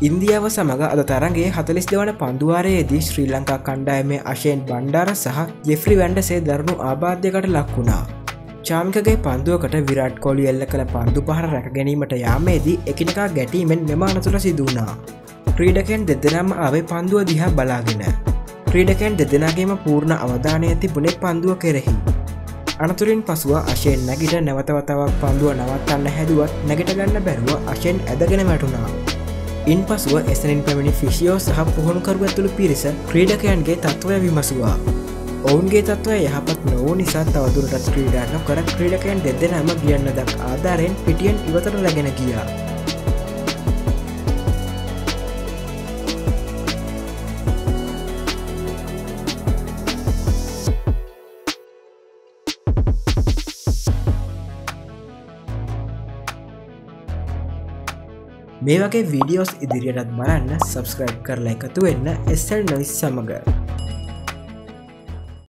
ඉන්දියාව සමඟ අද තරගේ හතලිස් දෙවන පන්දුවාරයේදී ශ්‍රී ලංකා කණ්ඩායමේ අශයෙන් බණ්ඩාර සහ ජෙෆ්‍රි වැන්ඩසේ දරුණු ආබාධ්‍යකට ලක්වුණා. චාමිකගේ පන්දුවකට විරාට් කොලි එල්ල කළ පන්දු පහර රැක ගැනීමට යාමේදී එකනිකා ගැටීමෙන් මෙම අනතුර සිදුවනා. ක්‍රීඩකෙන් දෙදෙනම අවේ පන්දුව දිහා බලාගෙන. ක්‍රීඩකෙන් දෙදෙනගේම පූර්ණ අවධානය තිබුණේ පන්දුව කෙරෙහි. අනතුරින් පසුව අශයෙන් නැගිට නැවතවතාවක් පන්දුව නවත්තන්න හැදුවත් නැගට ගන්න බැරුව අශයෙන් ඇදගෙන වැටුණා. ඉන් පසුව එසනින් පැමිණි ෆිසිියෝ සහ පුහුණුකරු ඇතුළු පිරිස ක්‍රීඩකයන්ගේ තත්ත්වය විමසවා. ඔවුන්ගේ තත්වය යහපත් නොවූ නිසා තවදුරටත් ක්‍රීඩා නොකර ක්‍රීඩකයන් දෙදෙනම ගියන්න දක් ආධාරයෙන් පිටියන් ඉවතට läගෙන ගියා. මේ වගේ වීඩියෝස් ඉදිරියටත් බලන්න සබස්ක්‍රයිබ් කරලා එකතු වෙන්න එස්සල් නොයිස් සමඟ